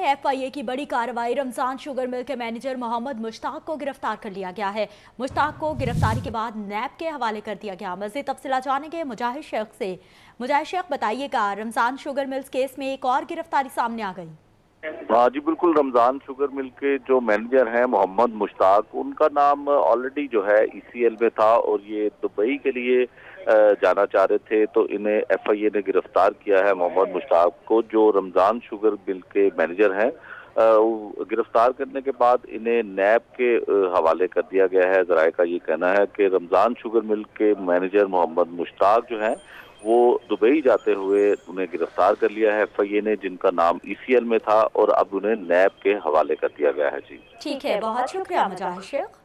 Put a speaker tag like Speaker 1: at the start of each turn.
Speaker 1: ہے ایف آئی اے کی بڑی کارروائی رمضان شوگر مل کے مینیجر محمد مشتاق کو گرفتار کر لیا گیا ہے۔ مشتاق کو گرفتاری کے بعد نیب کے حوالے کر دیا گیا۔ مزید تفصیلات جانے گے مجاہد شیخ سے۔ مجاہد شیخ، بتائیے گا، رمضان شوگر ملز کیس میں ایک اور گرفتاری سامنے آ گئی۔
Speaker 2: ہاں جی بالکل رمضان شوگر مل کے جو مینیجر ہیں، محمد مشتاق، ان کا نام آلریڈی جو ہے ای سی ایل میں تھا اور یہ دبئی کے لیے جانا چاہ رہے تھے، تو انہیں ایف آئی اے نے گرفتار کیا ہے محمد مشتاق کو، جو رمضان شوگر مل کے مینیجر ہیں۔ گرفتار کرنے کے بعد انہیں نیب کے حوالے کر دیا گیا ہے۔ ذرائع کا یہ کہنا ہے کہ رمضان شوگر مل کے مینیجر محمد مشتاق جو ہیں وہ دبئی جاتے ہوئے انہیں گرفتار کر لیا ہے۔ ایف آئی اے نے جن کا نام ای سی ایل میں تھا اور اب انہیں نیب کے حوالے کر دیا گیا ہے۔ جی۔
Speaker 1: ٹھیک ہے، بہت شکریہ مجاہد شیخ۔